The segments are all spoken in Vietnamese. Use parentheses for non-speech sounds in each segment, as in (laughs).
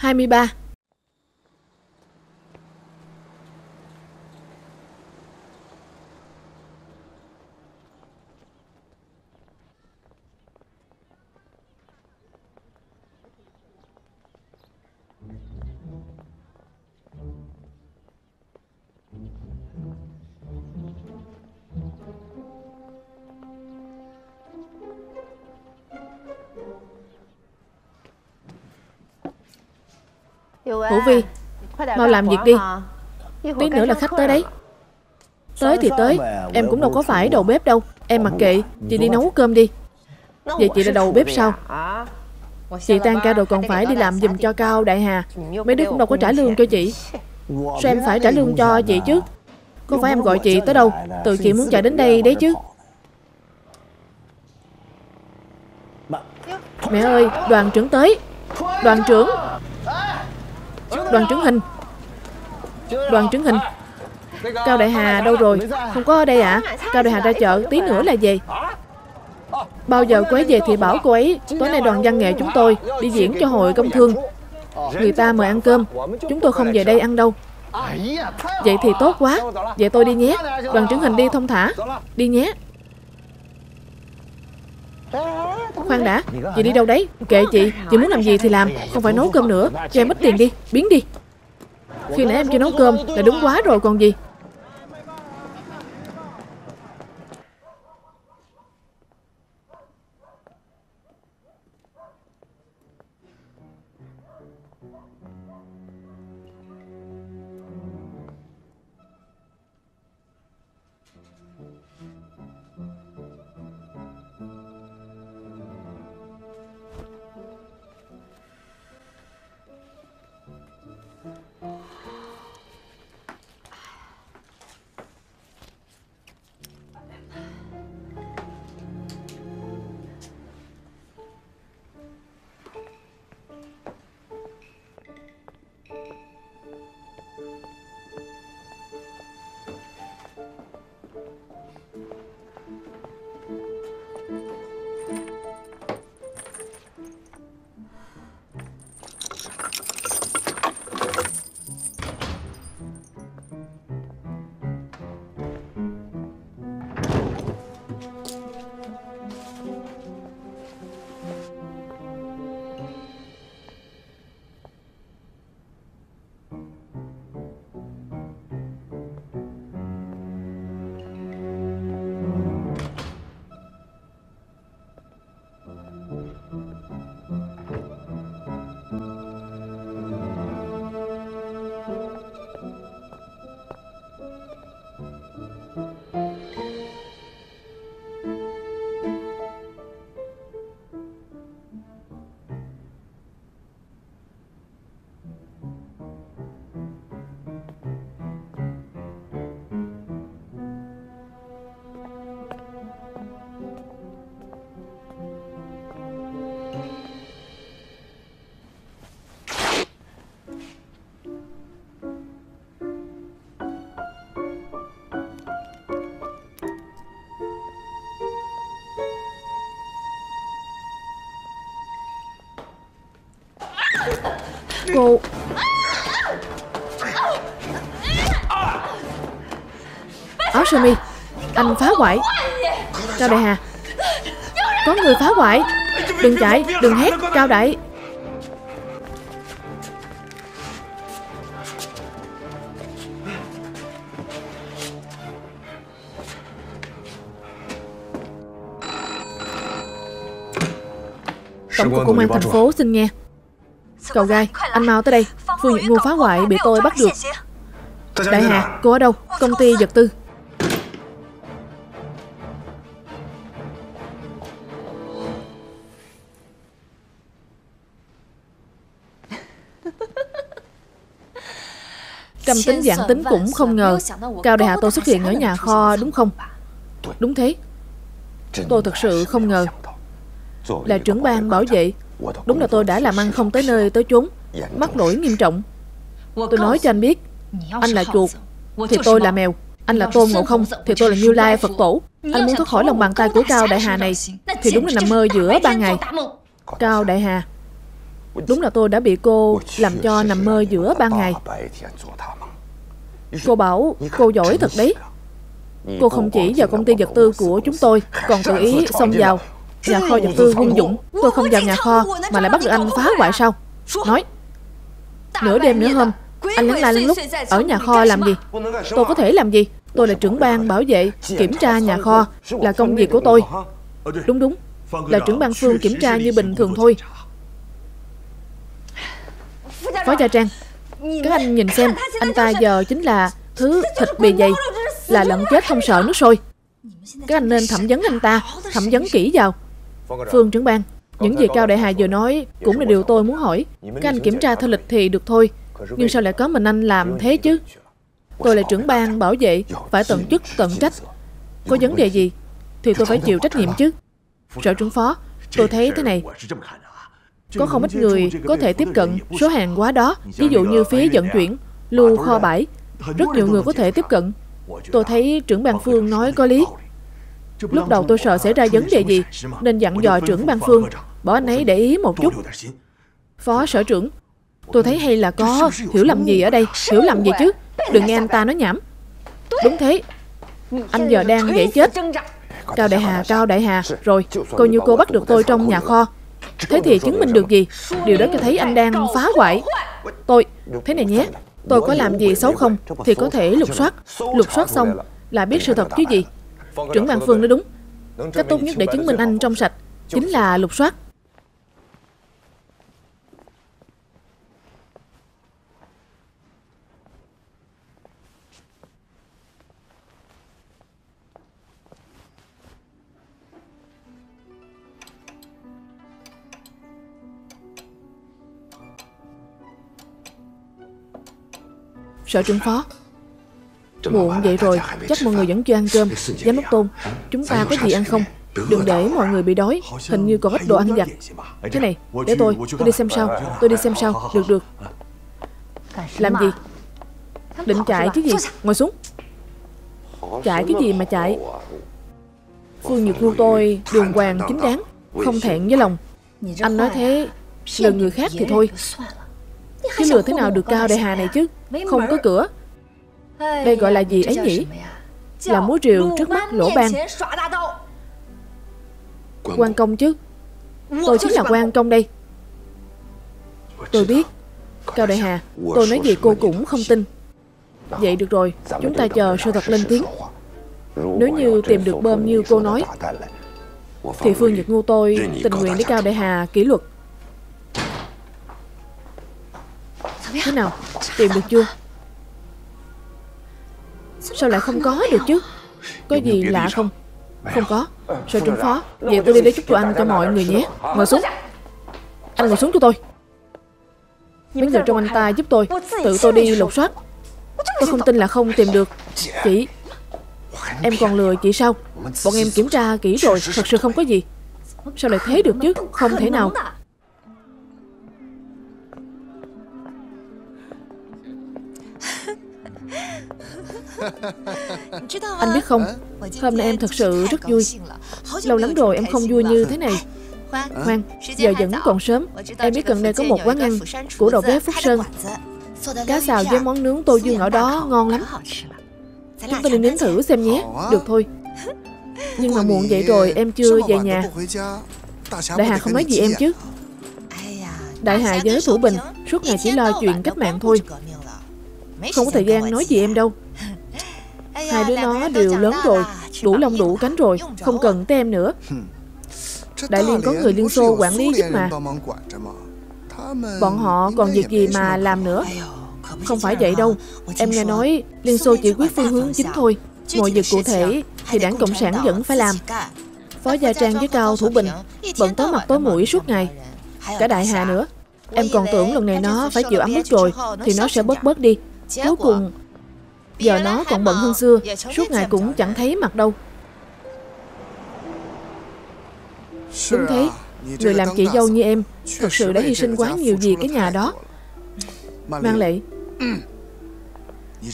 23 Vi Mau làm việc đi. Tí nữa là khách tới đấy. Tới thì tới. Em cũng đâu có phải đầu bếp đâu. Em mặc kệ. Chị đi nấu cơm đi. Vậy chị là đầu bếp sao? Chị tan ca rồi còn phải đi làm giùm cho Cao Đại Hà. Mấy đứa cũng đâu có trả lương cho chị. Sao em phải trả lương cho chị chứ. Có phải em gọi chị tới đâu? Tự chị muốn chạy đến đây đấy chứ. Mẹ ơi. Đoàn trưởng tới Đoàn trưởng Đoàn trưởng hình. Đoàn trưởng hình. Cao Đại Hà đâu rồi? Không có ở đây ạ. À? Cao Đại Hà ra chợ, tí nữa là về. Bao giờ cô ấy về thì bảo cô ấy, Tối nay đoàn văn nghệ chúng tôi Đi diễn cho hội công thương. Người ta mời ăn cơm. Chúng tôi không về đây ăn đâu. Vậy thì tốt quá. Vậy tôi đi nhé. Đoàn trưởng hình đi thông thả. Đi nhé. Khoan đã, Chị đi đâu đấy? Kệ chị Chị muốn làm gì thì làm, Không phải nấu cơm nữa. Cho em ít tiền đi, Biến đi. Khi nãy em chưa nấu cơm Là đúng quá rồi còn gì. Cô. Áo sơ mi Anh phá hoại. Cao Đại Hà Có người phá hoại. Đừng chạy, đừng hét, Cao Đại. Tổng cục công an thành phố xin nghe Cậu gai, anh mau tới đây. Phương Nhật Ngu phá hoại bị tôi bắt được. Đại Hà, cô ở đâu? Công ty vật tư. Trăm tính dạng tính cũng không ngờ Cao Đại Hà tôi xuất hiện ở nhà kho đúng không? Đúng thế. Tôi thật sự không ngờ. Là trưởng ban bảo vệ Đúng là tôi đã làm ăn không tới nơi tới chốn. Mắc lỗi nghiêm trọng. Tôi nói cho anh biết, Anh là chuột, Thì tôi là mèo. Anh là tôn ngộ không, Thì tôi là như lai, Phật tổ. Anh muốn thoát khỏi lòng bàn tay của Cao Đại Hà này, Thì đúng là nằm mơ giữa ban ngày. Cao Đại Hà. Đúng là tôi đã bị cô làm cho nằm mơ giữa ban ngày. Cô bảo, cô giỏi thật đấy. Cô không chỉ vào công ty vật tư của chúng tôi, Còn tự ý xông vào Nhà kho vật tư quân dụng. Tôi không vào nhà kho Mà lại bắt được anh phá hoại sao? Nói. Nửa đêm nửa hôm, Anh lén la lén lút Ở nhà kho làm gì? Tôi có thể làm gì? Tôi là trưởng ban bảo vệ, Kiểm tra nhà kho, Là công việc của tôi. Đúng đúng, Là trưởng ban phương kiểm tra như bình thường thôi. Phó Gia Trang, Các anh nhìn xem, Anh ta giờ chính là Thứ thịt bì dày, Là lợn chết không sợ nước sôi. Các anh nên thẩm vấn anh ta, Thẩm vấn kỹ vào. Phương trưởng ban những gì Cao Đại Hà vừa nói Cũng là điều tôi muốn hỏi Các anh kiểm tra theo lịch thì được thôi Nhưng sao lại có mình anh làm thế chứ Tôi là trưởng ban bảo vệ Phải tận chức tận trách Có vấn đề gì Thì tôi phải chịu trách nhiệm chứ Sở trưởng phó Tôi thấy thế này Có không ít người có thể tiếp cận số hàng quá đó Ví dụ như phía vận chuyển Lưu kho bãi Rất nhiều người có thể tiếp cận Tôi thấy trưởng ban Phương nói có lý Lúc đầu tôi sợ xảy ra vấn đề gì Nên dặn dò trưởng ban Phương. Bảo anh ấy để ý một chút. Phó sở trưởng Tôi thấy hay là có hiểu lầm gì ở đây? Hiểu lầm gì chứ? Đừng nghe anh ta nói nhảm. Đúng thế. Anh giờ đang dễ chết. Cao Đại Hà, Cao Đại Hà. Rồi, coi như cô bắt được tôi trong nhà kho. Thế thì chứng minh được gì? Điều đó cho thấy anh đang phá hoại. Tôi, thế này nhé. Tôi có làm gì xấu không? Thì có thể lục soát. Lục soát xong là biết sự thật chứ gì. Trưởng ban Phương nói đúng. Cách tốt nhất để chứng minh anh trong sạch Chính là lục soát. Sở trưởng phó Muộn vậy rồi Chắc mọi người vẫn chưa ăn cơm. Giám đốc Tôn Chúng ta có gì ăn không? Đừng để mọi người bị đói. Hình như còn ít đồ ăn vặt Thế này Để tôi Tôi đi xem sao. Tôi đi xem sao. Được được. Làm gì Định chạy chứ gì? Ngồi xuống. Chạy cái gì mà chạy Phương Nhược Nhu tôi đường hoàng chính đáng Không thẹn với lòng. Anh nói thế Lời người khác thì thôi. Chứ lừa thế nào được cao đại hà này chứ Không có cửa Đây gọi là gì ấy nhỉ? Là múa rìu trước mắt lỗ ban quan công chứ. Tôi chính là quan công đây. Tôi biết. Cao Đại Hà Tôi nói gì cô cũng không tin. Vậy được rồi Chúng ta chờ sự thật lên tiếng. Nếu như tìm được bơm như cô nói Thì Phương Nhật Ngu tôi tình nguyện để Cao Đại Hà kỷ luật. Thế nào? Tìm được chưa Sao lại không có được chứ? Có gì lạ không? Không có. Sở trưởng phó Vậy tôi đi lấy chút đồ ăn cho mọi người nhé. Ngồi xuống. Anh ngồi xuống cho tôi. Mấy người trong anh ta giúp tôi. Tự tôi đi lục soát. Tôi không tin là không tìm được. Chị Em còn lừa chị sao? Bọn em kiểm tra kỹ rồi Thật sự không có gì. Sao lại thế được chứ? Không thể nào (laughs) Anh biết không? Hôm nay em thật sự rất vui. Lâu lắm rồi em không vui như thế này. Khoan, giờ vẫn còn sớm. Em biết gần đây có một quán ăn Của đầu bếp Phúc Sơn. Cá xào với món nướng tô dương ở đó ngon lắm. Chúng ta đi nếm thử xem nhé. Được thôi. Nhưng mà muộn vậy rồi em chưa về nhà. Đại Hà không nói gì em chứ. Đại Hà với Thủ Bình. Suốt ngày chỉ lo chuyện cách mạng thôi. Không có thời gian nói gì em đâu Hai đứa nó đều lớn rồi Đủ lông đủ cánh rồi Không cần tới em nữa. Đại Liên có người Liên Xô quản lý giúp mà. Bọn họ còn việc gì mà làm nữa? Không phải vậy đâu. Em nghe nói Liên Xô chỉ quyết phương hướng chính thôi Mọi việc cụ thể Thì đảng Cộng sản vẫn phải làm. Phó Gia Trang với Cao Thủ Bình Bận tối mặt tối mũi suốt ngày. Cả Đại Hà nữa. Em còn tưởng lần này nó phải chịu ấm ức rồi Thì nó sẽ bớt bớt đi Cuối cùng Giờ nó còn bận hơn xưa Suốt ngày cũng chẳng thấy mặt đâu. Đúng thế Người làm chị dâu như em Thật sự đã hy sinh quá nhiều vì cái nhà đó. Mang lệ.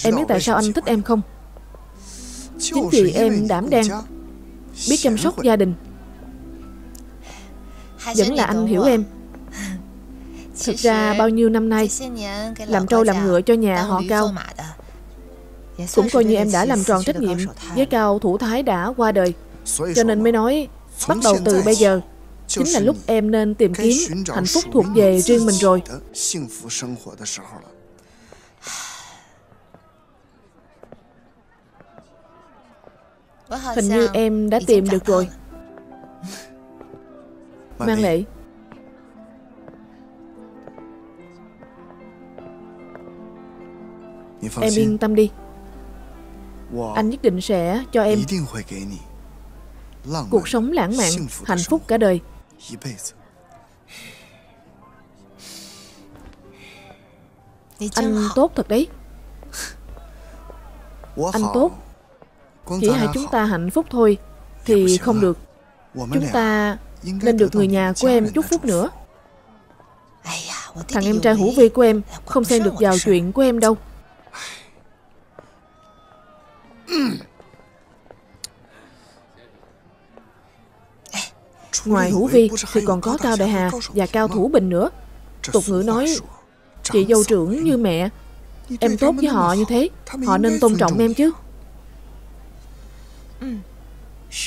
Em biết tại sao anh thích em không? Chính vì em đảm đang Biết chăm sóc gia đình. Vẫn là anh hiểu em. (laughs) Thực ra bao nhiêu năm nay Làm trâu làm ngựa cho nhà họ Cao Cũng coi như em đã làm tròn trách nhiệm Với Cao thủ thái đã qua đời. Cho nên mới nói Bắt đầu từ bây giờ Chính là lúc em nên tìm kiếm hạnh phúc thuộc về riêng mình rồi. (sighs) Hình như em đã tìm được rồi. (laughs) Mang lệ. Em yên tâm đi Anh nhất định sẽ cho em Cuộc sống lãng mạn, hạnh phúc cả đời. Anh tốt thật đấy. (laughs) Anh tốt. Chỉ hai chúng ta hạnh phúc thôi Thì không được. Chúng ta nên được người nhà của em chúc phúc nữa. Thằng em trai hữu vi của em Không xen được vào chuyện của em đâu Ngoài Hữu Vi thì còn có Cao Đại Hà và Cao Thủ Bình nữa. Tục ngữ nói, chị dâu trưởng như mẹ, em tốt với họ như thế, họ nên tôn trọng em chứ.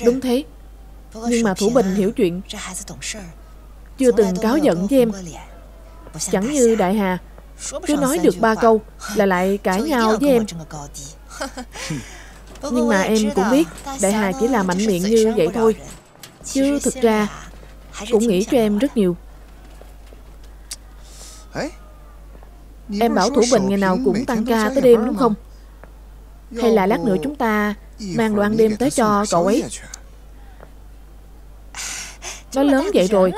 Đúng thế. Nhưng mà Thủ Bình hiểu chuyện, chưa từng cáo giận với em. Chẳng như Đại Hà, cứ nói được ba câu là lại cãi nhau với em. (laughs) Nhưng mà em cũng biết Đại Hà chỉ là mạnh miệng như vậy thôi Chứ thực ra Cũng nghĩ cho em rất nhiều. Em bảo Thủ Bình ngày nào cũng tăng ca tới đêm đúng không? Hay là lát nữa chúng ta Mang đồ ăn đêm tới cho cậu ấy. Nó lớn vậy rồi.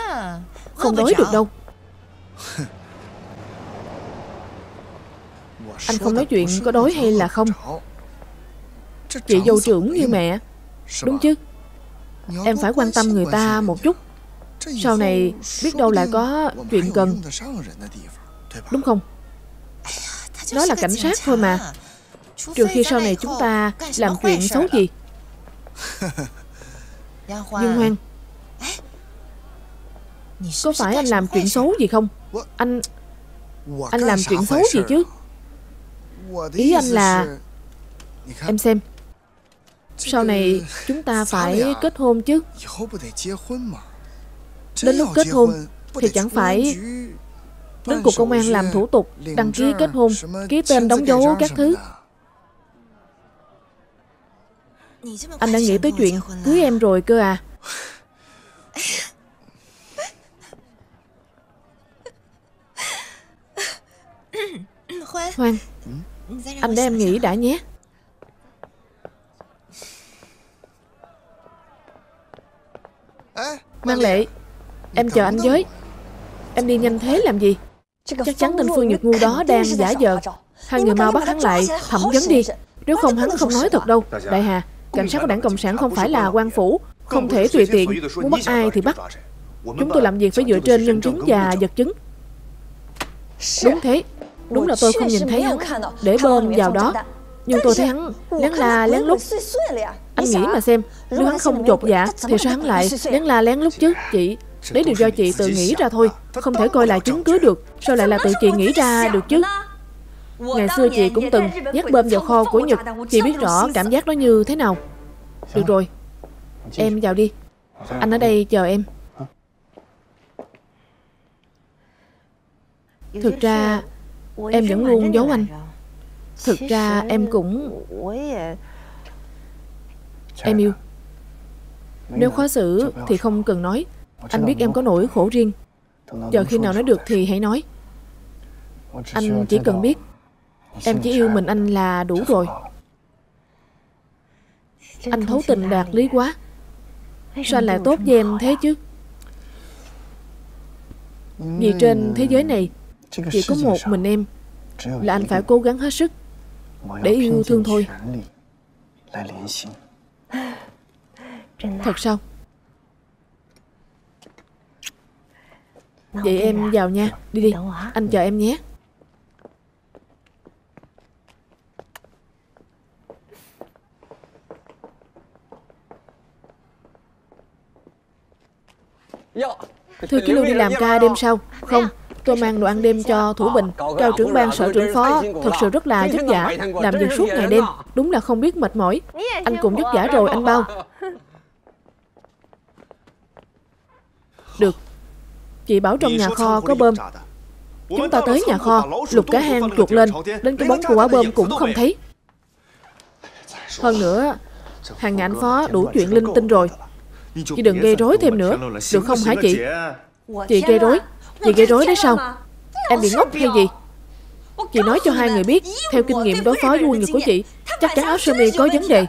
Không đói được đâu. Anh không nói chuyện có đói hay là không? Chị dâu trưởng như mẹ. Đúng chứ Em phải quan tâm người ta một chút. Sau này biết đâu lại có chuyện cần Đúng không? Nó là cảnh sát thôi mà. Trừ khi sau này chúng ta làm chuyện xấu gì. Nhưng Hoang, Có phải anh làm chuyện xấu gì không? Anh Anh làm chuyện xấu gì chứ? Ý anh là, Em xem sau này chúng ta phải kết hôn chứ? Đến lúc kết hôn Thì chẳng phải Đến cục công an làm thủ tục Đăng ký kết hôn Ký tên đóng dấu các thứ. Anh đã nghĩ tới chuyện cưới em rồi cơ à? (laughs) Hoan Anh để em nghĩ đã nhé Mang lệ. Em chờ anh với. Em đi nhanh thế làm gì? Chắc chắn tên Phương Nhược Ngu đó đang giả vờ Hai người mau bắt hắn lại Thẩm vấn đi. Nếu không hắn không nói thật. đâu. Đại Hà Cảnh sát của đảng Cộng sản không phải là quan phủ Không thể tùy tiện Muốn bắt ai thì bắt. Chúng tôi làm việc phải dựa trên nhân chứng và vật chứng. Đúng thế. Đúng là tôi không nhìn thấy hắn Để bơm vào đó. Nhưng tôi thấy hắn lén la lén lút anh nghĩ mà xem Nếu hắn không chột dạ Thì sao hắn lại lén la lén lúc chứ? Chị Đấy đều do chị tự nghĩ ra thôi. Không thể coi là chứng cứ được. Sao lại là tự chị nghĩ ra được chứ? Ngày xưa chị cũng từng nhét bơm vào kho của Nhật. Chị biết rõ cảm giác đó như thế nào. Được rồi Em vào đi. Anh ở đây chờ em. Thực ra Em vẫn luôn giấu anh. Thực ra em cũng Em yêu. Nếu khó xử thì không cần nói. Anh biết em có nỗi khổ riêng. Chờ khi nào nói được thì hãy nói. Anh chỉ cần biết. Em chỉ yêu mình anh là đủ rồi. Anh thấu tình đạt lý quá. Sao anh lại tốt với em thế chứ? Vì trên thế giới này, Chỉ có một mình em Là anh phải cố gắng hết sức Để yêu thương thôi. Thật sao? Vậy em vào nha. Đi đi. Anh chờ em nhé. Thưa ký lưu đi làm ca đêm sau. Không Tôi mang đồ ăn đêm cho Thủ Bình. Cao trưởng ban sở trưởng phó. Thật sự rất là vất vả. Làm việc suốt ngày đêm. Đúng là không biết mệt mỏi. Anh cũng vất vả rồi, anh bao. Được. Chị bảo trong nhà kho có bơm. Chúng ta tới nhà kho. Lục cả hang chuột lên. Đến cái bóng của quả bơm cũng không thấy. Hơn nữa, Hàng ngàn phó đủ chuyện linh tinh rồi. Chị đừng gây rối thêm nữa. Được không hả chị? Chị gây rối. Chị gây rối đấy sao? Em bị ngốc hay gì? Chị nói cho hai người biết, Theo kinh nghiệm đối phó với quân người của chị, Chắc chắn áo sơ mi có vấn đề.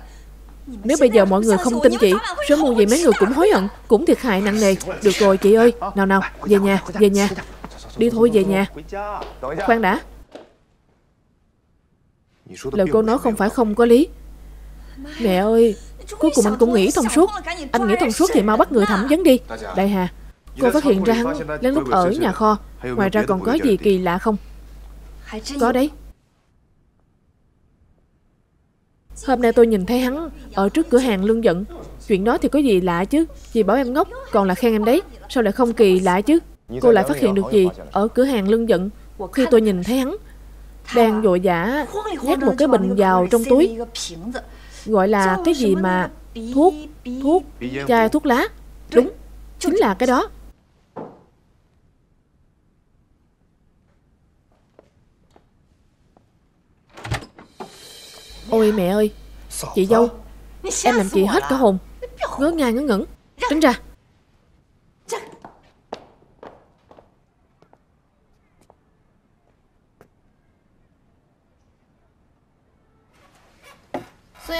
Nếu bây giờ mọi người không tin chị, Sớm muộn gì mấy người cũng hối hận, Cũng thiệt hại nặng nề. Được rồi chị ơi. Nào nào, Về nhà Về nhà. Đi thôi, về nhà. Khoan đã. Lời cô nói không phải không có lý. Mẹ ơi, Cuối cùng anh cũng nghĩ thông suốt. Anh nghĩ thông suốt thì mau bắt người thẩm vấn đi. Đại Hà. Cô phát hiện ra hắn lén lút ở nhà kho, Ngoài ra còn có gì kỳ lạ không? Có đấy. Hôm nay tôi nhìn thấy hắn Ở trước cửa hàng lương giận. Chuyện đó thì có gì lạ chứ? Chị bảo em ngốc, Còn là khen em đấy. Sao lại không kỳ lạ chứ? Cô lại phát hiện được gì Ở cửa hàng lương giận Khi tôi nhìn thấy hắn Đang vội vã Nhét một cái bình vào trong túi. Gọi là cái gì mà Thuốc Thuốc, Chai thuốc lá. Đúng, Chính là cái đó. Ôi mẹ ơi Chị dâu Em làm chị hết cả hồn. Ngớ ngàng ngớ ngẩn. Tránh ra.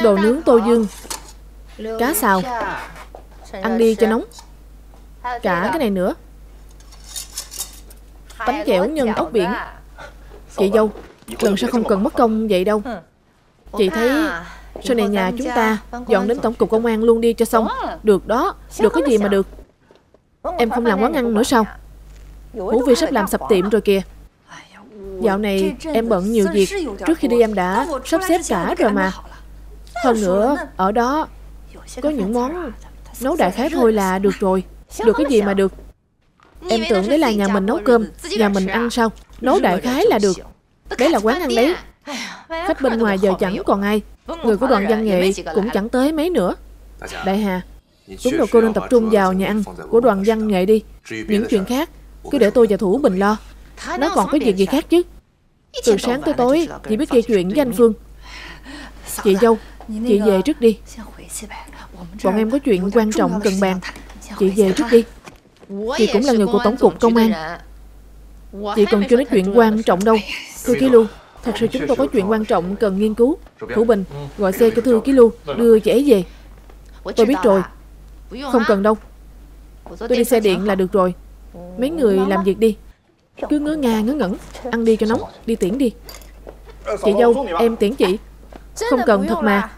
Đồ nướng tô dương Cá xào. Ăn đi cho nóng. Cả cái này nữa. Bánh dẻo nhân ốc biển. Chị dâu Lần sau không cần mất công vậy đâu Chị thấy Sau này nhà chúng ta Dọn đến tổng cục công an luôn đi cho xong. Được đó Được cái gì mà được. Em không làm quán ăn nữa sao? Vũ Vi sắp làm sập tiệm rồi kìa. Dạo này em bận nhiều việc. Trước khi đi em đã sắp xếp cả rồi mà. Hơn nữa Ở đó Có những món Nấu đại khái thôi là được rồi. Được cái gì mà được? Em tưởng đấy là nhà mình nấu cơm Nhà mình ăn sao? Nấu đại khái là được. Đấy là quán ăn đấy Khách bên ngoài giờ chẳng còn ai. Người của đoàn văn nghệ cũng chẳng tới mấy nữa. Đại Hà Đúng rồi cô nên tập trung vào nhà ăn của đoàn văn nghệ đi. Những chuyện khác Cứ để tôi và Thủ Bình lo. Nó còn có việc gì khác chứ? Từ sáng tới tối Chỉ biết gây chuyện với anh Phương. Chị dâu Chị về trước đi. Bọn em có chuyện quan trọng cần bàn. Chị về trước đi. Chị cũng là người của Tổng cục Công an. Chị còn chưa nói chuyện quan trọng đâu Thư ký lưu Thật sự chúng tôi có chuyện quan trọng cần nghiên cứu. Thủ Bình Gọi xe cho Thư ký lưu Đưa chị ấy về. Tôi biết rồi. Không cần đâu. Tôi đi xe điện là được rồi. Mấy người làm việc đi. Cứ ngớ nga ngớ ngẩn. Ăn đi cho nóng. Đi tiễn đi. Chị dâu Em tiễn chị. Không cần thật mà.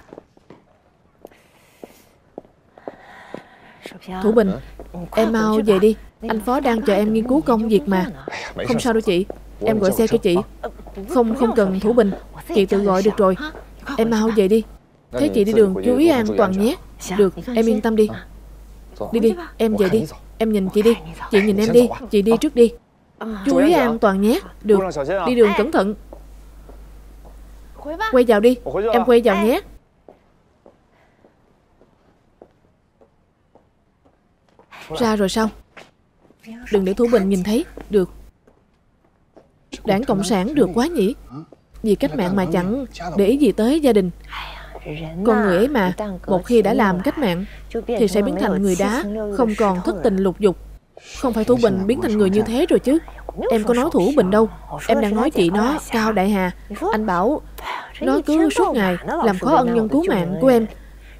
Thủ Bình Em mau về đi. Anh Phó đang chờ em nghiên cứu công việc mà. Không sao đâu chị. Em gọi xe cho chị Không không cần Thủ Bình. Chị tự gọi được rồi. Em mau về đi. Thế chị đi đường chú ý an toàn nhé. Được em yên tâm đi. Đi đi em về đi. Em nhìn chị đi. Chị nhìn em đi. Chị đi trước đi. Chú ý an toàn nhé. Được. Đi đường cẩn thận. Quay vào đi. Em quay vào nhé. Ra rồi sao? Đừng để Thủ Bình nhìn thấy. Được Đảng Cộng sản được quá nhỉ? Vì cách mạng mà chẳng để ý gì tới gia đình. Con người ấy mà, Một khi đã làm cách mạng, Thì sẽ biến thành người đá, Không còn thất tình lục dục. Không phải Thủ Bình biến thành người như thế rồi chứ. Em có nói Thủ Bình đâu. Em đang nói chị nó, Cao Đại Hà. Anh bảo, Nó cứ suốt ngày Làm khó ân nhân cứu mạng của em.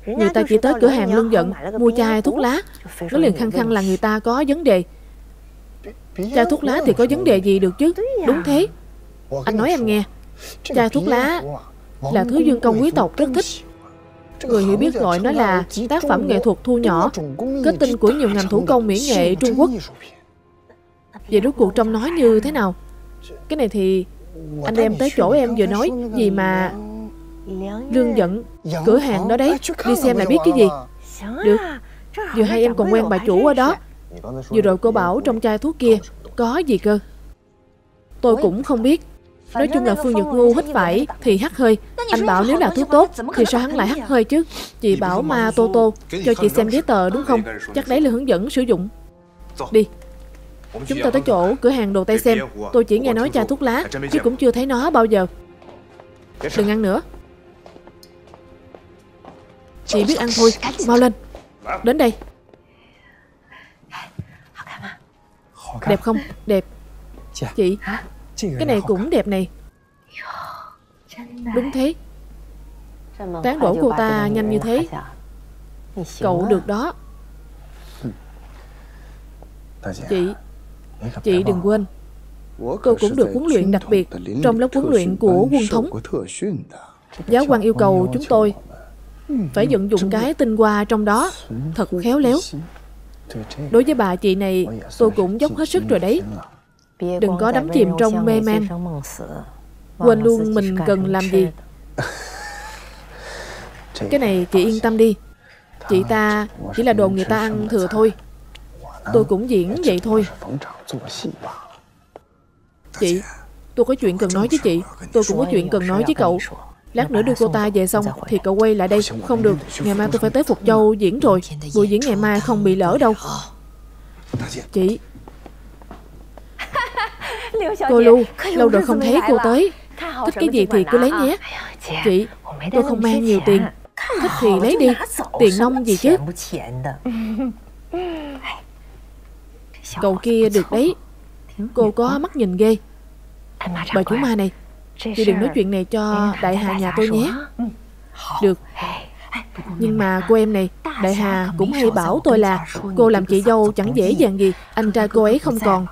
Người ta chỉ tới cửa hàng lương giận, Mua chai thuốc lá. Nó liền khăng khăng là người ta có vấn đề. Chai thuốc lá thì có vấn đề gì được chứ? Đúng thế. Anh nói em nghe. Chai thuốc lá Là thứ dương công quý tộc rất thích. Người hiểu biết gọi nó là tác phẩm nghệ thuật thu nhỏ Kết tinh của nhiều ngành thủ công mỹ nghệ Trung Quốc. Vậy rốt cuộc trong nói như thế nào? Cái này thì Anh đem tới chỗ em vừa nói Gì mà Lương giận Cửa hàng đó đấy. Đi xem là biết cái gì. Được. Vừa hai em còn quen bà chủ ở đó Vừa rồi cô bảo trong chai thuốc kia Có gì cơ? Tôi cũng không biết. Nói chung là Phương Nhược Ngu hít phải thì hắt hơi. Anh bảo nếu là thuốc tốt Thì sao hắn lại hắt hơi chứ? Chị bảo ma Tô Tô Cho chị xem giấy tờ đúng không? Chắc đấy là hướng dẫn sử dụng. Đi. Chúng ta tới chỗ cửa hàng đồ tây xem. Tôi chỉ nghe nói chai thuốc lá Chứ cũng chưa thấy nó bao giờ. Đừng ăn nữa. Chị biết ăn thôi. Mau lên. Đến đây Đẹp không? Đẹp. Chị Cái này cũng đẹp này. Đúng thế. Tán đổ cô ta nhanh như thế. Cậu được đó. Chị Chị đừng quên. Tôi cũng được huấn luyện đặc biệt Trong lớp huấn luyện của quân thống. Giáo quan yêu cầu chúng tôi Phải vận dụng cái tinh hoa trong đó. Thật khéo léo Đối với bà chị này Tôi cũng dốc hết sức rồi đấy. Đừng có đắm chìm trong mê man. Quên luôn mình cần làm gì. Cái này chị yên tâm đi. Chị ta chỉ là đồ người ta ăn thừa thôi. Tôi cũng diễn vậy thôi. Chị Tôi có chuyện cần nói với chị. Tôi cũng có chuyện cần nói với cậu Lát nữa đưa cô ta về xong Thì cậu quay lại đây. Không được, Ngày mai tôi phải tới Phục Châu diễn rồi. Buổi diễn ngày mai không bị lỡ đâu. Chị. Cô Lu Lâu rồi không thấy cô tới. Thích cái gì thì cứ lấy nhé. Chị, Tôi không mang nhiều tiền. Thích thì lấy đi. Tiền nông gì chứ? Cậu kia được đấy. Cô có mắt nhìn ghê. Bà chủ ma này. Chị đừng nói chuyện này cho đại hà nhà tôi nhé. Được. Nhưng mà cô em này Đại hà cũng hay bảo tôi là Cô làm chị dâu chẳng dễ dàng gì Anh trai cô ấy không còn.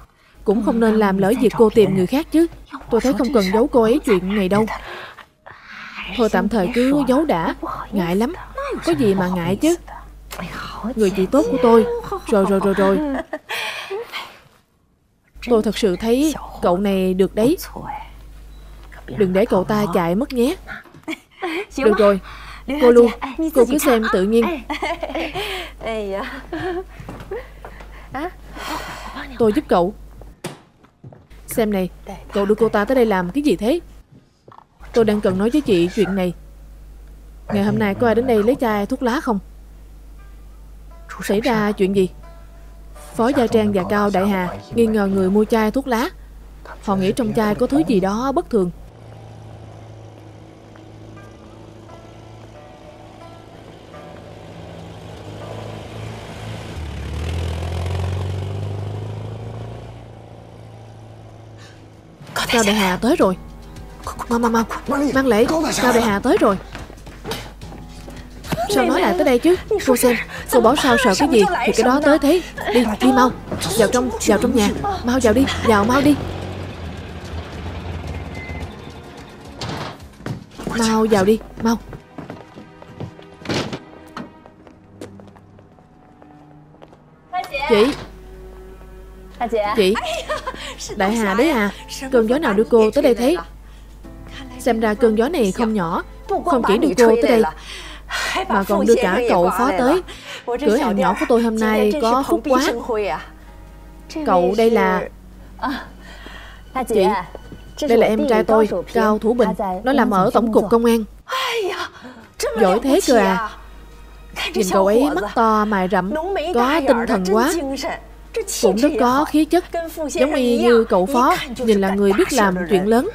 Cũng không nên làm lỡ việc cô tìm người khác chứ. Tôi thấy không cần giấu cô ấy chuyện này đâu. Thôi tạm thời cứ giấu đã. Ngại lắm. Có gì mà ngại chứ? Người chị tốt của tôi. Rồi rồi rồi rồi. (laughs) Tôi thật sự thấy cậu này được đấy Đừng để cậu ta chạy mất nhé. (laughs) Được rồi Cô luôn. Cô cứ xem tự nhiên. (laughs) Tôi giúp cậu. Xem này Cậu đưa cô ta tới đây làm cái gì thế? Tôi đang cần nói với chị chuyện này. Ngày hôm nay có ai đến đây lấy chai thuốc lá không? Xảy ra chuyện gì? Phó Gia Trang và Cao Đại Hà nghi ngờ người mua chai thuốc lá. Họ nghĩ trong chai có thứ gì đó bất thường. Cao Đại Hà tới rồi? Mau mau mau Mang lễ. Cao Đại Hà tới rồi? Sao nói lại tới đây chứ? Cô xem Cô bảo sao sợ cái gì Thì cái đó tới thế. Đi đi mau. Vào trong Vào trong nhà. Mau vào đi Vào mau đi. Mau vào đi Mau. Chị? Chị Đại Hà đấy à Cơn gió nào đưa cô tới đây thế? Xem ra cơn gió này không nhỏ Không chỉ đưa cô tới đây mà còn đưa cả cậu phó tới. Cửa hàng nhỏ của tôi hôm nay có phúc quá Cậu đây là Chị Đây là em trai tôi Cao Thủ Bình. Nó làm ở Tổng cục Công an. Giỏi thế cơ à? Nhìn cậu ấy mắt to mày rậm Có tinh thần quá Cũng rất có khí chất. Giống y như cậu phó Nhìn là người biết làm chuyện lớn.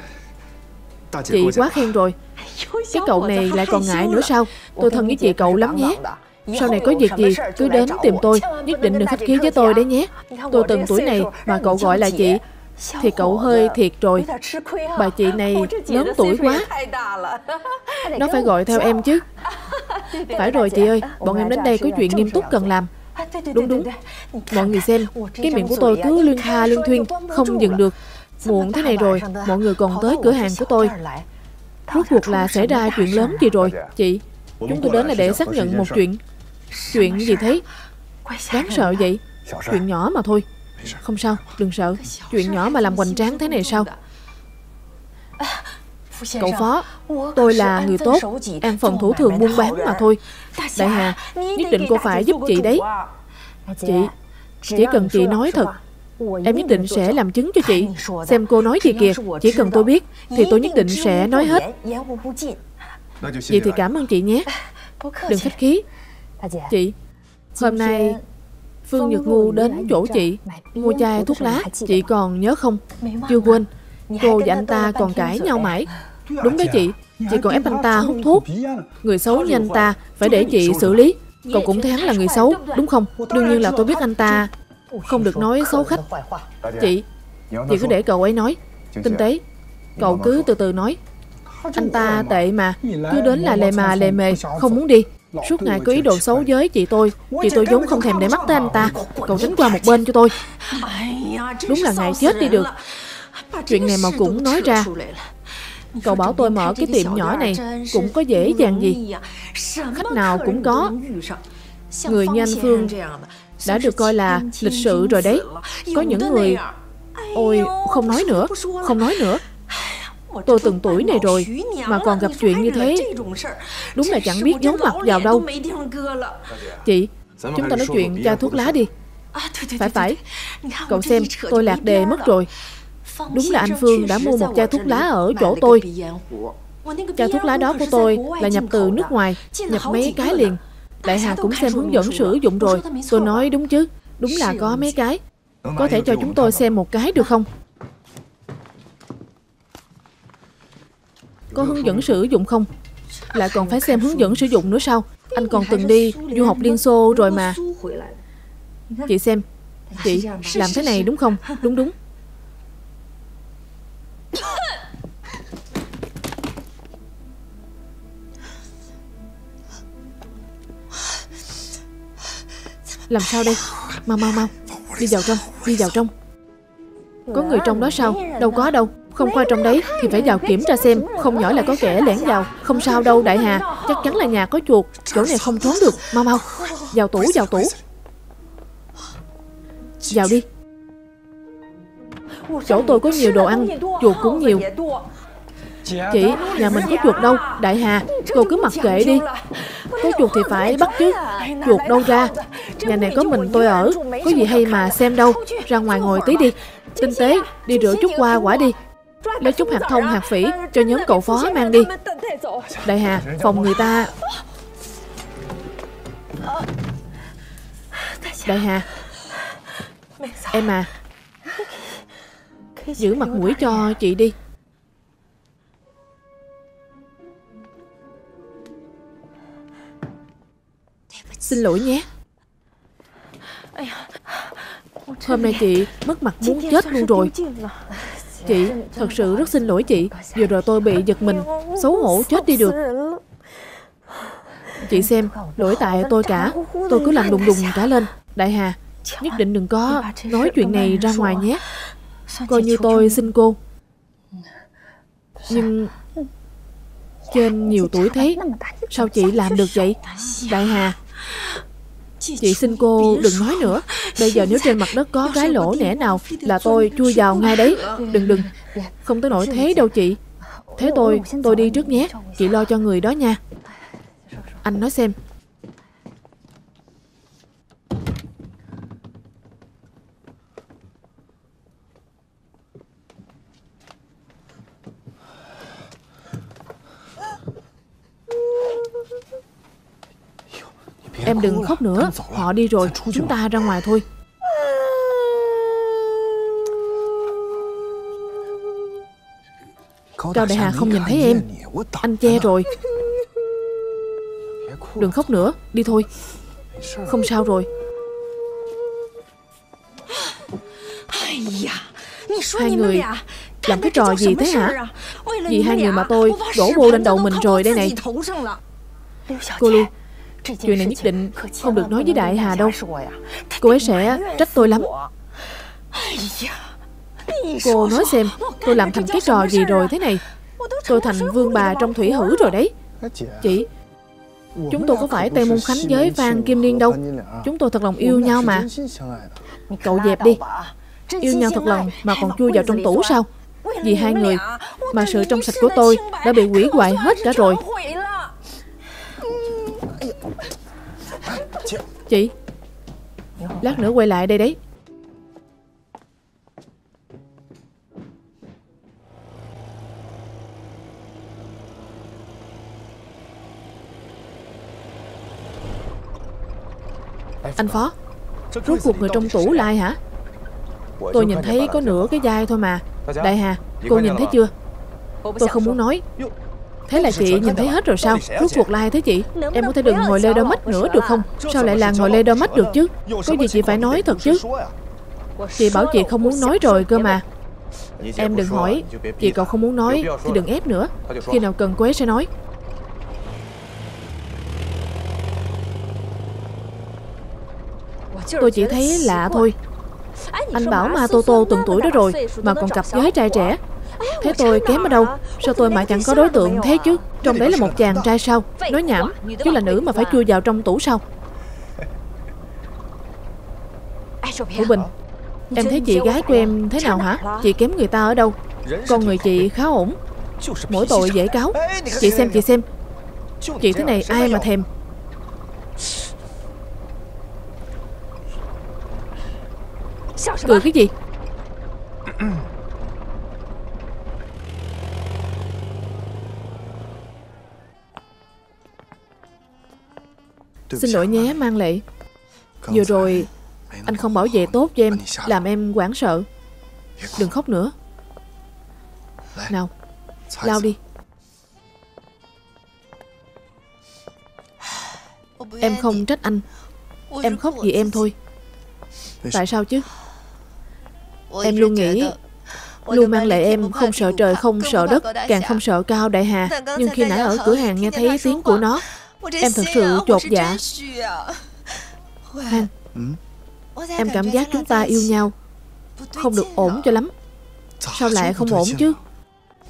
Chị quá khen rồi. Cái cậu này lại còn ngại nữa sao? Tôi thân với chị cậu lắm nhé. Sau này có việc gì cứ đến tìm tôi Nhất định đừng khách khí với tôi đấy nhé. Tôi từng tuổi này mà cậu gọi là chị Thì cậu hơi thiệt rồi. Bà chị này lớn tuổi quá Nó phải gọi theo em chứ Phải rồi chị ơi Bọn em đến đây có chuyện nghiêm túc cần làm Đúng đúng. Mọi người xem Cái miệng của tôi cứ luyên tha luyên thuyên Không dừng được. Muộn thế này rồi. Mọi người còn tới cửa hàng của tôi. Rốt cuộc là xảy ra chuyện lớn gì rồi Chị? Chúng tôi đến là để xác nhận một chuyện. Chuyện gì thế? Đáng sợ vậy? Chuyện nhỏ mà thôi. Không sao Đừng sợ. Chuyện nhỏ mà làm hoành tráng thế này sao Cậu phó Tôi là người tốt An phần thủ thường buôn bán mà thôi。Đại Hà Nhất định cô phải giúp chị đấy。Chị Chỉ cần chị nói thật。Em nhất định sẽ làm chứng cho chị。Xem cô nói gì kìa Chỉ cần tôi biết Thì tôi nhất định sẽ nói hết。Vậy thì cảm ơn chị nhé。Đừng khách khí。Chị Hôm nay Phương Nhật Ngu đến chỗ chị Mua chai thuốc lá Chị còn nhớ không？Chưa quên Cô và anh ta còn cãi nhau mãi Đúng đấy chị. Chị còn ép anh ta hút thuốc. Người xấu như anh ta Phải để chị xử lý. Cậu cũng thấy hắn là người xấu, Đúng không? Đương nhiên là tôi biết anh ta Không được nói xấu khách. Chị Chị cứ để cậu ấy nói. Tinh tế. Cậu cứ từ từ nói. Anh ta tệ mà. Cứ đến là lề mà, lề mề, Không muốn đi. Suốt ngày có ý đồ xấu với chị tôi. Chị tôi vốn không thèm để mắt tới anh ta. Cậu tránh qua một bên cho tôi. Đúng là ngày chết đi được. Chuyện này mà cũng nói ra. Cậu bảo tôi mở cái tiệm nhỏ này Cũng có dễ dàng gì. Khách nào cũng có. Người như anh Phương Đã được coi là lịch sự rồi đấy. Có những người, Ôi, không nói nữa, Không nói nữa. Tôi từng tuổi này rồi Mà còn gặp chuyện như thế. Đúng là chẳng biết giấu mặt vào đâu. Chị, Chúng ta nói chuyện cho thuốc lá đi. Phải phải. Cậu xem, tôi lạc đề mất rồi. Đúng là anh Phương đã mua một chai thuốc lá ở chỗ tôi. Chai thuốc lá đó của tôi là nhập từ nước ngoài Nhập mấy cái liền. Đại Hà cũng xem hướng dẫn sử dụng rồi. Tôi nói đúng chứ. Đúng là có mấy cái. Có thể cho chúng tôi xem một cái được không? Có hướng dẫn sử dụng không? Lại còn phải xem hướng dẫn sử dụng nữa sao? Anh còn từng đi du học Liên Xô rồi mà. Chị xem Chị làm thế này đúng không Đúng đúng Làm sao đây? Mau mau mau. Đi vào trong Đi vào trong. Có người trong đó sao? Đâu có đâu. Không qua trong đấy Thì phải vào kiểm tra xem. Không nhỏ là có kẻ lẻn vào. Không sao đâu Đại Hà. Chắc chắn là nhà có chuột. Chỗ này không trốn được. Mau mau. Vào tủ Vào tủ. Vào đi. Chỗ tôi có nhiều đồ ăn. Chuột cũng nhiều. Chị, nhà mình có chuột đâu. Đại Hà, cô cứ mặc kệ đi. Có chuột thì phải bắt chứ Chuột đâu ra? Nhà này có mình tôi ở. Có gì hay mà xem đâu. Ra ngoài ngồi tí đi. Tinh tế, đi rửa chút hoa quả đi. Lấy chút hạt thông hạt phỉ Cho nhóm cậu phó mang đi. Đại Hà, phòng người ta. Đại Hà. Em à. Giữ mặt mũi cho chị đi. Xin lỗi nhé. Hôm nay chị mất mặt muốn chết luôn rồi. Chị thật sự rất xin lỗi chị. Vừa rồi tôi bị giật mình Xấu hổ chết đi được. Chị xem Lỗi tại tôi cả. Tôi cứ làm đùng đùng cả lên. Đại Hà Nhất định đừng có nói chuyện này ra ngoài nhé. Coi như tôi xin cô. Nhưng Trên nhiều tuổi thế Sao chị làm được vậy? Đại Hà Chị xin cô đừng nói nữa. Bây giờ nếu trên mặt đất có cái lỗ nẻ nào Là tôi chui vào ngay đấy. Đừng đừng. Không tới nỗi thế đâu chị. Thế tôi, tôi đi trước nhé. Chị lo cho người đó nha. Anh nói xem Em đừng khóc nữa. Họ đi rồi. Chúng ta ra ngoài thôi. Cao Đại Hà không nhìn thấy em. Anh che rồi. Đừng khóc nữa. Đi thôi. Không sao rồi. Hai người Làm cái trò gì thế hả? Vì hai người mà tôi Đổ vô lên đầu mình rồi đây này. Cô Lưu Chuyện này nhất định không được nói với Đại Hà đâu. Cô ấy sẽ trách tôi lắm. Cô nói xem, Tôi làm thành cái trò gì rồi thế này? Tôi thành vương bà trong thủy hử rồi đấy. Chị, Chúng tôi có phải Tây Môn Khánh với Phan Kim Liên đâu. Chúng tôi thật lòng yêu nhau mà. Cậu dẹp đi. Yêu nhau thật lòng mà còn chui vào trong tủ sao? Vì hai người Mà sự trong sạch của tôi Đã bị quỷ hoại hết cả rồi. Chị? Lát nữa quay lại đây đấy. Anh Phó, Rốt cuộc người trong tủ là ai hả? Tôi nhìn thấy có nửa cái dai thôi mà. Đại Hà, Cô nhìn thấy chưa? Tôi không muốn nói. Thế là chị nhìn thấy hết rồi sao? Rốt cuộc là ai thế chị? Em có thể đừng ngồi lê đôi mắt nữa được không? Sao lại là ngồi lê đôi mắt được chứ? Có gì chị phải nói thật chứ? Chị bảo chị không muốn nói rồi cơ mà. Em đừng hỏi. Chị cậu không muốn nói Thì đừng ép nữa. Khi nào cần quế sẽ nói. Tôi chỉ thấy lạ thôi. Anh bảo mà Tô Tô từng tuổi đó rồi Mà còn cặp với trai trẻ Thế tôi kém ở đâu? Sao tôi mà chẳng có đối tượng thế chứ? Trong đấy là một chàng trai sao? Nói nhảm Chứ là nữ mà phải chui vào trong tủ sao? Vũ Bình Em thấy chị gái của em thế nào hả? Chị kém người ta ở đâu? Con người chị khá ổn. Mỗi tội dễ cáo. Chị xem chị xem. Chị thế này ai mà thèm? Cười cái gì (clears throat) Xin lỗi nhé mang lệ. Vừa rồi Anh không bảo vệ tốt cho em Làm em hoảng sợ. Đừng khóc nữa. Nào Lao đi. Em không trách anh. Em khóc vì em thôi. Tại sao chứ? Em luôn nghĩ Luôn mang lệ em không sợ trời không sợ đất Càng không sợ cao đại hà. Nhưng khi nãy ở cửa hàng nghe thấy tiếng của nó Em thật sự chột dạ. Han Em. Cảm giác chúng ta yêu nhau Không được ổn cho lắm. Sao lại không ổn chứ?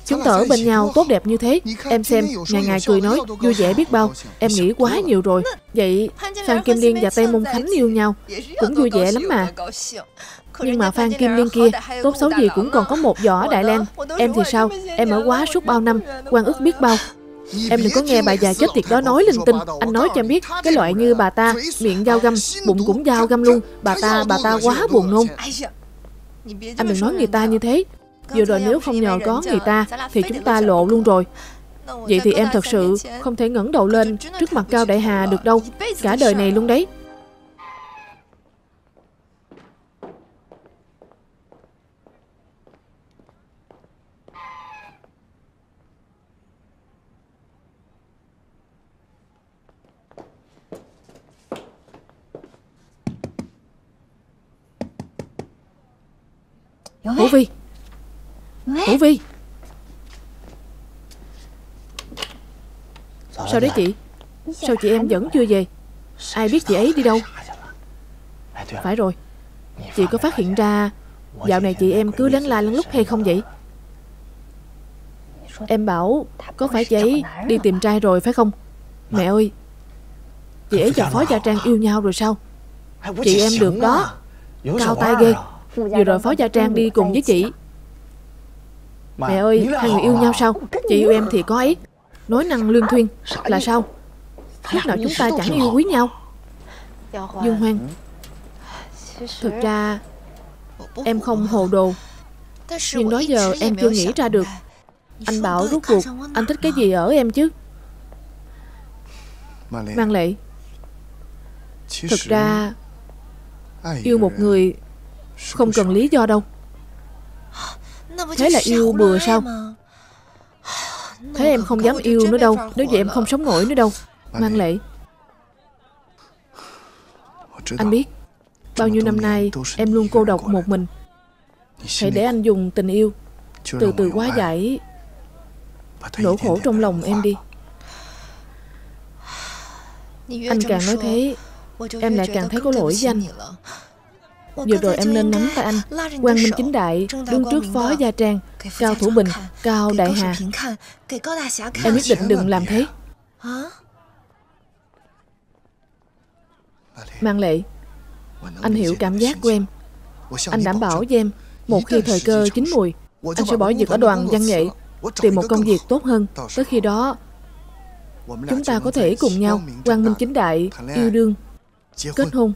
Chúng ta ở bên nhau tốt đẹp như thế. Em xem, ngày ngày cười nói, vui vẻ biết bao. Em nghĩ quá nhiều rồi. Vậy Phan Kim Liên và Tây Môn Khánh yêu nhau. Cũng vui vẻ lắm mà. Nhưng mà Phan Kim Liên kia Tốt xấu gì cũng còn có một vỏ Đại Lan Em thì sao? Em ở quá suốt bao năm quan ức biết bao Em đừng có nghe bà già chết tiệt đó nói linh tinh. Anh nói cho em biết Cái loại như bà ta Miệng dao găm Bụng cũng dao găm luôn. Bà ta bà ta quá buồn nôn Anh đừng nói người ta như thế. Vừa rồi nếu không nhờ có người ta Thì chúng ta lộ luôn rồi. Vậy thì em thật sự không thể ngẩng đầu lên Trước mặt Cao Đại Hà được. đâu. Cả đời này luôn đấy Vũ Vi. Vũ Vi. Sao đấy chị? Sao chị em vẫn chưa về? Ai biết chị ấy đi đâu? Phải rồi. Chị có phát hiện ra Dạo này chị em cứ lén la lén lút hay không vậy? Em bảo Có phải chị ấy đi tìm trai rồi phải không? Mẹ ơi Chị ấy và Phó Gia Trang yêu nhau rồi sao? Chị em được đó. Cao tay ghê Vừa rồi Phó Gia Trang đi cùng với chị. Mẹ ơi, hai người yêu nhau sao? Chị yêu em thì có ấy. Nói năng lương thuyên Là sao? Lúc nào chúng ta chẳng yêu quý nhau. Dương Hoang Thực ra Em không hồ đồ. Nhưng đó giờ em chưa nghĩ ra được. Anh bảo rốt cuộc Anh thích cái gì ở em chứ? Mang lệ. Thực ra Yêu một người Không cần lý do đâu. Thế là yêu bừa sao? Thế em không dám yêu nữa đâu Nếu vậy em không sống nổi nữa đâu. Mang lệ. Anh biết Bao nhiêu năm nay em luôn cô độc một mình. Hãy để anh dùng tình yêu Từ từ quá giải Nỗi khổ trong lòng em đi. Anh càng nói thế Em lại càng thấy có lỗi với anh Vừa rồi em nên nắm tay anh. Quang Minh Chính Đại Đứng trước Phó Gia Trang Cao Thủ Bình Cao Đại Hà Em nhất định đừng làm thế. Mang lệ. Anh hiểu cảm giác của em. Anh đảm bảo với em Một khi thời cơ chín mùi Anh sẽ bỏ việc ở đoàn văn nghệ Tìm một công việc tốt hơn. Tới khi đó Chúng ta có thể cùng nhau. Quang Minh Chính Đại Yêu đương Kết hôn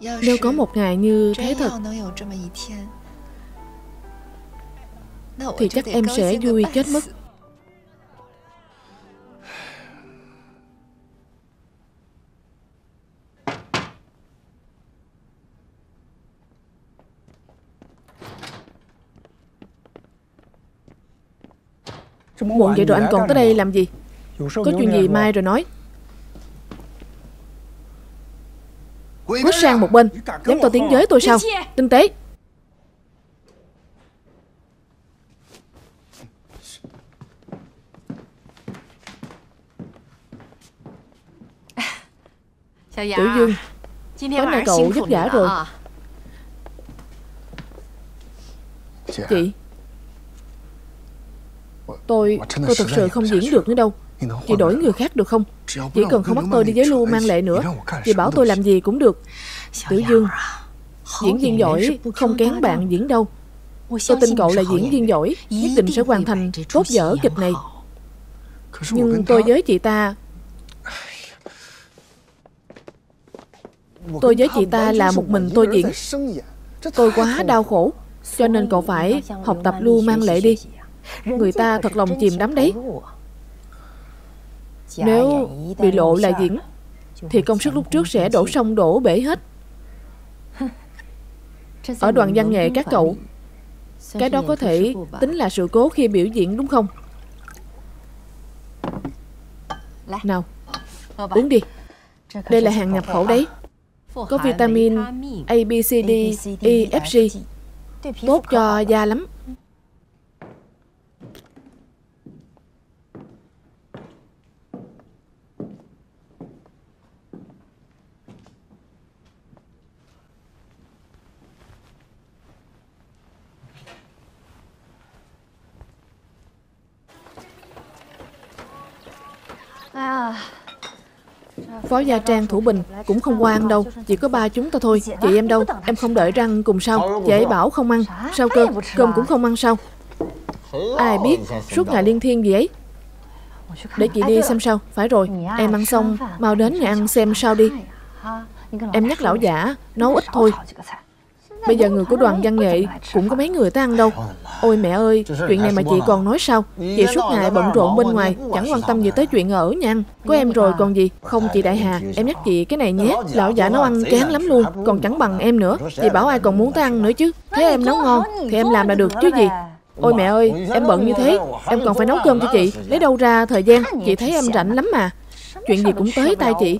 Nếu có một ngày như thế thật Thì chắc em sẽ vui chết mất. Muộn vậy rồi anh còn tới đây làm gì? Có chuyện gì mai rồi nói. Sang một bên. Dám to tiếng giới tôi sao Tinh tế. (laughs) Tiểu Dương Tối nay cậu vất vả rồi. Chị Tôi Tôi thật sự không diễn được nữa đâu Chị đổi người khác được không? Chỉ cần không bắt tôi đi với lưu mang lệ nữa Chị bảo tôi làm gì cũng được. Tiểu Dương, Diễn viên giỏi không kén bạn diễn đâu. Tôi tin cậu là diễn viên giỏi, Nhất định sẽ hoàn thành tốt dở kịch này. Nhưng tôi với chị ta Tôi với chị ta là một mình tôi diễn. Tôi quá đau khổ, Cho nên cậu phải học tập lưu mang lệ đi. Người ta thật lòng chìm đắm đấy. Nếu bị lộ là diễn Thì công sức lúc trước sẽ đổ sông đổ bể hết. Ở đoàn văn nghệ các cậu Cái đó có thể tính là sự cố khi biểu diễn đúng không? Nào Uống đi. Đây là hàng nhập khẩu đấy. Có vitamin A, B, C, D, E, F, G. Tốt cho da lắm Phó Gia Trang Thủ Bình cũng không qua ăn đâu, Chỉ có ba chúng ta thôi. Chị em đâu? Em không đợi răng cùng sao. Chị ấy bảo không ăn. Sao cơ Cơm cũng không ăn sao? Ai biết? Suốt ngày liên thiên gì ấy? Để chị đi xem sao. Phải rồi. Em ăn xong, Mau đến nhà ăn xem sao đi. Em nhắc lão giả, Nấu ít thôi. Bây giờ người của đoàn văn nghệ Cũng có mấy người tới ăn đâu. Ôi mẹ ơi Chuyện này mà chị còn nói sao? Chị suốt ngày bận rộn bên ngoài Chẳng quan tâm gì tới chuyện ở nha Có em rồi còn gì? Không chị Đại Hà Em nhắc chị cái này nhé. Lão giả nấu ăn chán lắm luôn Còn chẳng bằng em nữa. Chị bảo ai còn muốn tới ăn nữa chứ. Thế em nấu ngon Thì em làm là được chứ gì? Ôi mẹ ơi, em bận như thế Em còn phải nấu cơm cho chị. Lấy đâu ra thời gian? Chị thấy em rảnh lắm mà. Chuyện gì cũng tới tay chị.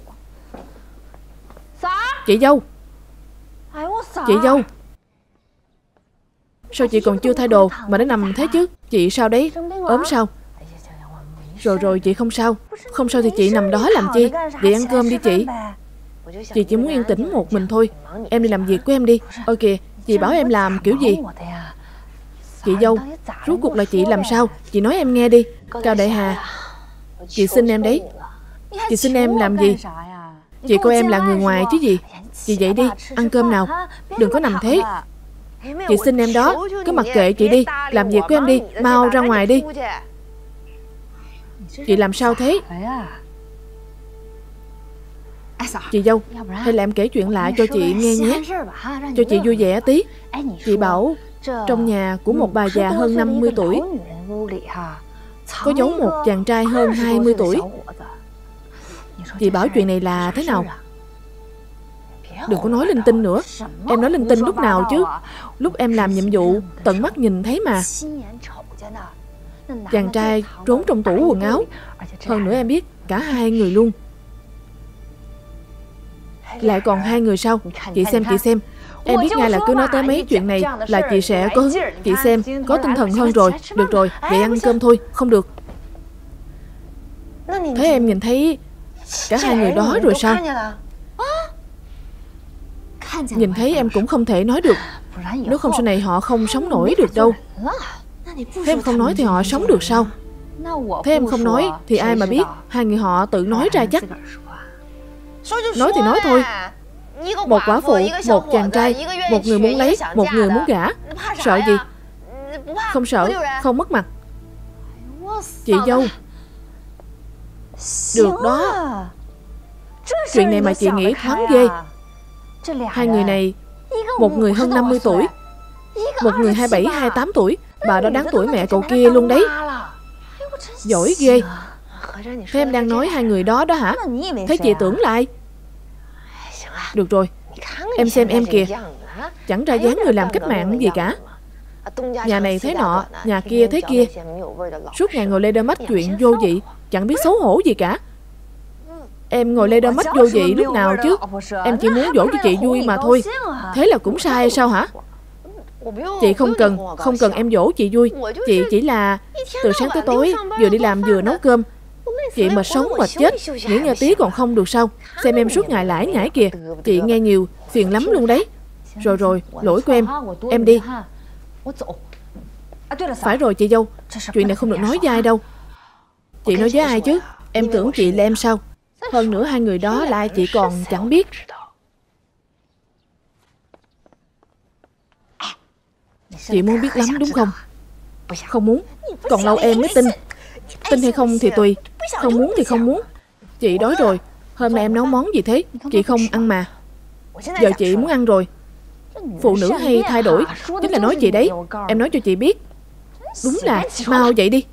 Chị dâu Chị dâu. Sao chị còn chưa thay đồ mà đã nằm thế chứ? Chị sao đấy? Ốm sao? Rồi rồi chị không sao. Không sao thì chị nằm đó làm chi? Vậy ăn cơm đi chị. Chị chỉ muốn yên tĩnh một mình thôi. Em đi làm việc của em đi. Ok Chị bảo em làm kiểu gì? Chị dâu Rốt cuộc là chị làm sao? Chị nói em nghe đi. Cao Đại Hà Chị xin em đấy. Chị xin em làm gì? Chị coi em là người ngoài chứ gì Chị dậy đi Ăn cơm nào? Đừng có nằm thế. Chị xin em đó Cứ mặc kệ chị đi Làm việc của em đi Mau ra ngoài đi. Chị làm sao thế? Chị dâu Hay là em kể chuyện lạ cho chị nghe nhé. Cho chị vui vẻ tí. Chị bảo Trong nhà của một bà già hơn 50 tuổi. Có giấu một chàng trai hơn 20 tuổi. Chị bảo chuyện này? là thế nào Đừng có nói linh tinh nữa. Em nói linh tinh lúc nào chứ? Lúc em làm nhiệm vụ, Tận mắt nhìn thấy mà. Chàng trai trốn trong tủ quần áo. Hơn nữa em biết Cả hai người luôn. Lại còn hai người sau. Chị xem chị xem. Em biết ngay là cứ nói tới mấy chuyện này Là chị sẽ có hứng Chị xem, có tinh thần hơn rồi. Được rồi, Vậy ăn cơm thôi. Không được. Thế em nhìn thấy Cả hai người đó rồi sao? Nhìn thấy em cũng không thể nói được. Nếu không sau này họ không sống nổi được đâu. Thế em không nói thì họ sống được sao? Thế em không nói thì ai mà biết? Hai người họ tự nói ra chắc. Nói thì nói thôi. Một quả phụ, một chàng trai Một người muốn lấy, một người muốn gả. Sợ gì? Không sợ, không mất mặt. Chị dâu. Được đó. Chuyện này mà chị nghĩ thoáng ghê. Hai người này Một người hơn 50 tuổi Một người 27, 28 tuổi Bà đó đáng tuổi mẹ cậu kia luôn đấy. Giỏi ghê. Thế em đang nói hai người đó đó hả? Thế chị tưởng lại Được rồi Em xem em kìa. Chẳng ra dáng người làm cách mạng gì cả. Nhà này thế nọ, nhà kia thế kia. Suốt ngày ngồi lê đơ mắt chuyện vô vị Chẳng biết xấu hổ gì cả. Em ngồi lê đôi mắt vô vị lúc nào chứ? Em chỉ muốn dỗ cho chị vui mà thôi. Thế là cũng sai sao hả? Chị không cần Không cần em dỗ chị vui. Chị chỉ là Từ sáng tới tối Vừa đi làm vừa nấu cơm. Chị mà sống mà chết Nghỉ ngơi tí còn không được sao? Xem em suốt ngày lãi nhãi kìa. Chị nghe nhiều, Phiền lắm luôn đấy. Rồi rồi, Lỗi của em. Em đi. Phải rồi chị dâu. Chuyện này không được nói với ai đâu. Chị nói với ai chứ? Em tưởng chị là em sao? Hơn nữa hai người đó là ai chị còn chẳng biết. Chị muốn biết lắm, đúng không? Không muốn. Còn lâu em mới tin. Tin hay không thì tùy. Không muốn thì không muốn. Chị đói rồi. Hôm nay em nấu món gì thế? Chị không ăn mà. Giờ chị muốn ăn rồi. Phụ nữ hay thay đổi? Chính là nói chị đấy. Em nói cho chị biết. Đúng là Mau dậy đi.